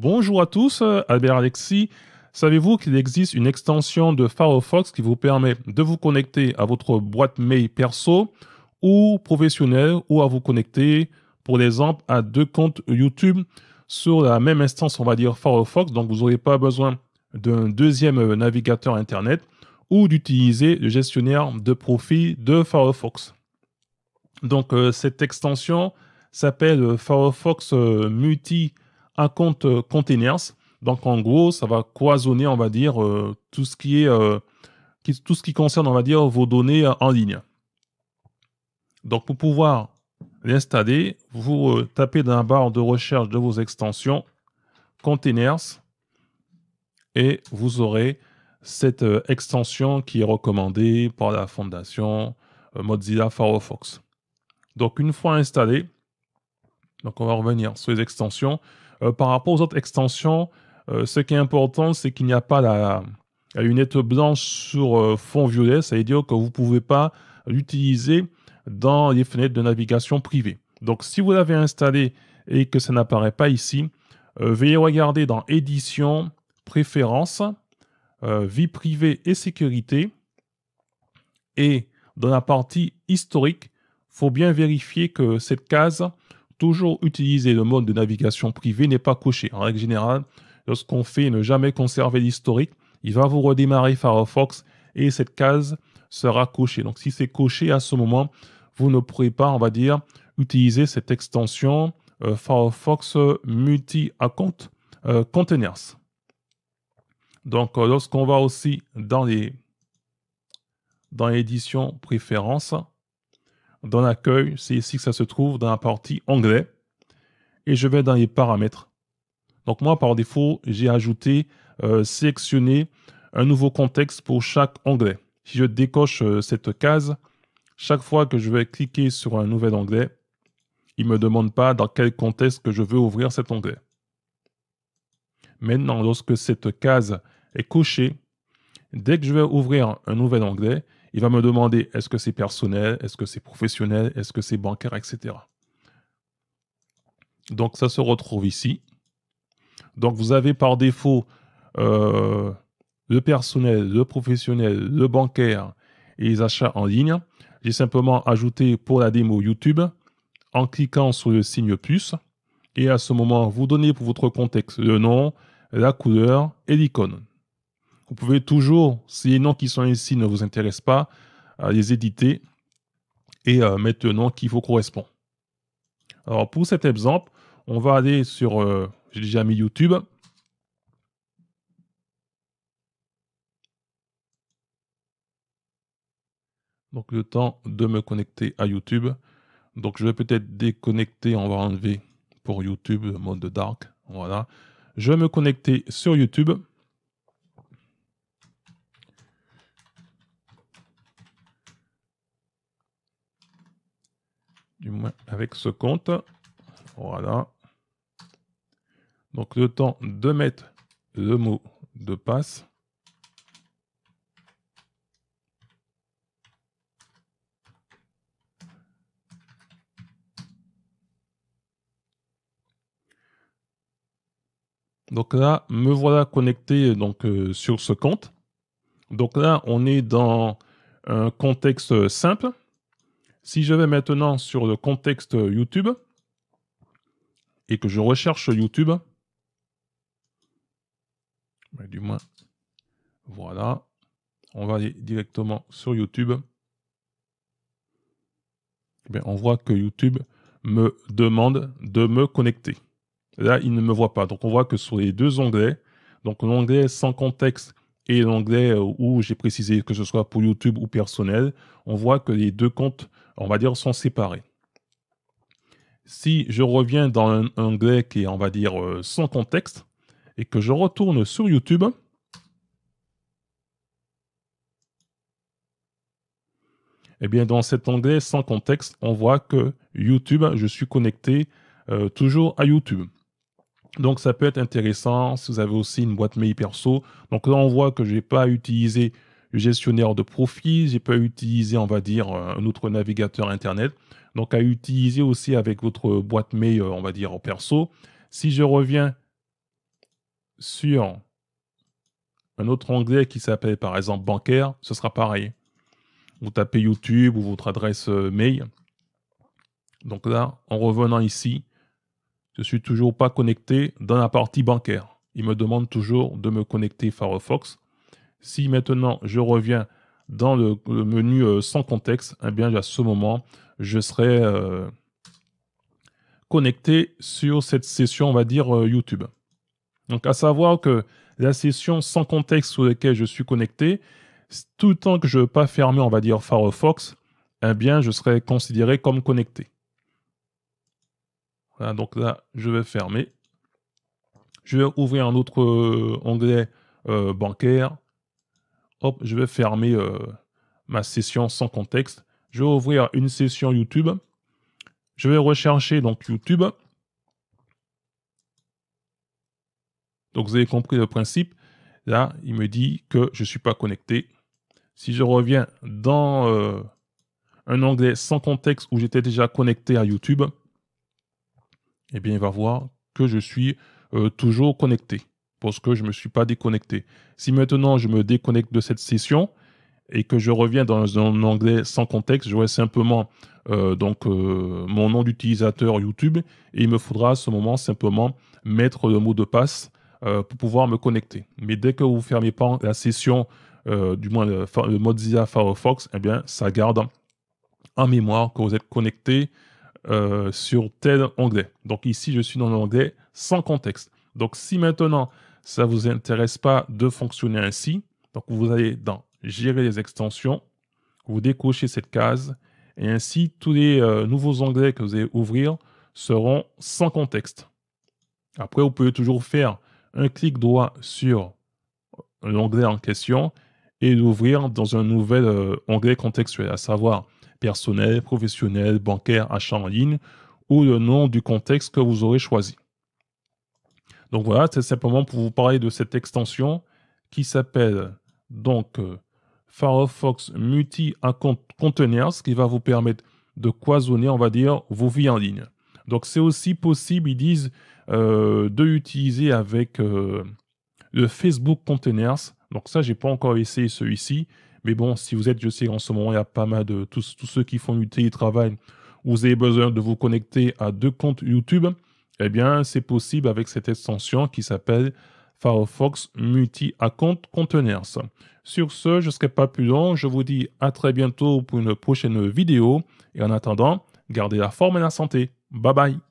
Bonjour à tous, Albert Alexis. Savez-vous qu'il existe une extension de Firefox qui vous permet de vous connecter à votre boîte mail perso ou professionnelle ou à vous connecter, pour exemple, à deux comptes YouTube? Sur la même instance, on va dire Firefox. Donc, vous n'aurez pas besoin d'un deuxième navigateur Internet ou d'utiliser le gestionnaire de profil de Firefox. Donc, euh, cette extension s'appelle Firefox euh, Multi Account Containers. Donc en gros, ça va cloisonner, on va dire, euh, tout ce qui est euh, tout ce qui concerne, on va dire, vos données en ligne. Donc pour pouvoir l'installer, vous tapez dans la barre de recherche de vos extensions Containers et vous aurez cette extension qui est recommandée par la fondation Mozilla Firefox. Donc une fois installé, donc on va revenir sur les extensions. Euh, par rapport aux autres extensions, euh, ce qui est important, c'est qu'il n'y a pas la, lunette blanche sur euh, fond violet. Ça veut dire que vous ne pouvez pas l'utiliser dans les fenêtres de navigation privée. Donc si vous l'avez installé et que ça n'apparaît pas ici, veuillez regarder dans Édition, Préférences, Vie privée et sécurité. Et dans la partie historique, faut bien vérifier que cette case toujours utiliser le mode de navigation privé n'est pas coché. En règle générale, lorsqu'on fait ne jamais conserver l'historique, il va vous redémarrer Firefox et cette case sera cochée. Donc si c'est coché à ce moment, vous ne pourrez pas, on va dire, utiliser cette extension euh, Firefox Multi-Account euh, Containers. Donc euh, lorsqu'on va aussi dans les dans l'édition préférences, dans l'accueil, c'est ici que ça se trouve dans la partie anglais. Et je vais dans les paramètres. Donc moi, par défaut, j'ai ajouté euh, sélectionner un nouveau contexte pour chaque onglet. Si je décoche euh, cette case, chaque fois que je vais cliquer sur un nouvel onglet, il ne me demande pas dans quel contexte que je veux ouvrir cet onglet. Maintenant, lorsque cette case est cochée, dès que je vais ouvrir un nouvel onglet, il va me demander est-ce que c'est personnel, est-ce que c'est professionnel, est-ce que c'est bancaire, etc. Donc ça se retrouve ici. Donc vous avez par défaut euh, le personnel, le professionnel, le bancaire et les achats en ligne. J'ai simplement ajouté pour la démo YouTube en cliquant sur le signe plus. Et à ce moment, vous donnez pour votre contexte le nom, la couleur et l'icône. Vous pouvez toujours, si les noms qui sont ici ne vous intéressent pas, euh, les éditer et euh, mettre le nom qui vous correspond. Alors pour cet exemple, on va aller sur, euh, j'ai déjà mis YouTube. Donc le temps de me connecter à YouTube. Donc je vais peut-être déconnecter, on va enlever pour YouTube le mode dark. Voilà. Je vais me connecter sur YouTube. Avec ce compte. Voilà. Donc le temps de mettre le mot de passe. Donc là, me voilà connecté donc euh, sur ce compte. Donc là, on est dans un contexte simple. Si je vais maintenant sur le contexte YouTube et que je recherche YouTube, du moins, voilà, on va aller directement sur YouTube. Ben, on voit que YouTube me demande de me connecter. Là, il ne me voit pas. Donc, on voit que sur les deux onglets, donc l'onglet sans contexte et l'onglet où j'ai précisé que ce soit pour YouTube ou personnel, on voit que les deux comptes on va dire, sont séparés. Si je reviens dans un onglet qui est, on va dire, euh, sans contexte, et que je retourne sur YouTube, eh bien, dans cet onglet sans contexte, on voit que YouTube, je suis connecté euh, toujours à YouTube. Donc, ça peut être intéressant si vous avez aussi une boîte mail perso. Donc là, on voit que je n'ai pas utilisé gestionnaire de profil, j'ai pas utilisé, on va dire, un autre navigateur Internet. Donc, à utiliser aussi avec votre boîte mail, on va dire, perso. Si je reviens sur un autre onglet qui s'appelle par exemple bancaire, ce sera pareil. Vous tapez YouTube ou votre adresse euh, mail. Donc là, en revenant ici, je suis toujours pas connecté dans la partie bancaire. Il me demande toujours de me connecter Firefox. Si maintenant je reviens dans le, menu euh, sans contexte, eh bien à ce moment, je serai euh, connecté sur cette session, on va dire YouTube. Donc à savoir que la session sans contexte sur laquelle je suis connecté, tout le temps que je ne veux pas fermer, on va dire Firefox, eh bien, je serai considéré comme connecté. Voilà, donc là, je vais fermer. Je vais ouvrir un autre euh, onglet euh, bancaire. Hop, je vais fermer euh, ma session sans contexte. Je vais ouvrir une session YouTube. Je vais rechercher donc YouTube. Donc vous avez compris le principe. Là, il me dit que je ne suis pas connecté. Si je reviens dans euh, un onglet sans contexte où j'étais déjà connecté à YouTube, eh bien, il va voir que je suis euh, toujours connecté parce que je ne me suis pas déconnecté. Si maintenant je me déconnecte de cette session et que je reviens dans un onglet sans contexte, j'aurai simplement euh, donc mon nom d'utilisateur YouTube et il me faudra à ce moment simplement mettre le mot de passe euh, pour pouvoir me connecter. Mais dès que vous fermez pas la session, euh, du moins le, Mozilla Firefox, eh bien, ça garde en mémoire que vous êtes connecté euh, sur tel onglet. Donc ici, je suis dans l'onglet sans contexte. Donc si maintenant, ça ne vous intéresse pas de fonctionner ainsi, donc vous allez dans Gérer les extensions, vous décochez cette case, et ainsi tous les nouveaux onglets que vous allez ouvrir seront sans contexte. Après, vous pouvez toujours faire un clic droit sur l'onglet en question et l'ouvrir dans un nouvel euh, onglet contextuel, à savoir personnel, professionnel, bancaire, achat en ligne ou le nom du contexte que vous aurez choisi. Donc voilà, c'est simplement pour vous parler de cette extension qui s'appelle donc euh, Firefox Multi Containers qui va vous permettre de cloisonner, on va dire, vos vies en ligne. Donc c'est aussi possible, ils disent, euh, de l'utiliser avec euh, le Facebook Containers. Donc ça, j'ai pas encore essayé celui-ci. Mais bon, si vous êtes, je sais, en ce moment, il y a pas mal de tous, tous ceux qui font du télétravail, vous avez besoin de vous connecter à deux comptes YouTube. Eh bien, c'est possible avec cette extension qui s'appelle Firefox Multi-Account Containers. Sur ce, je ne serai pas plus long. Je vous dis à très bientôt pour une prochaine vidéo. Et en attendant, gardez la forme et la santé. Bye bye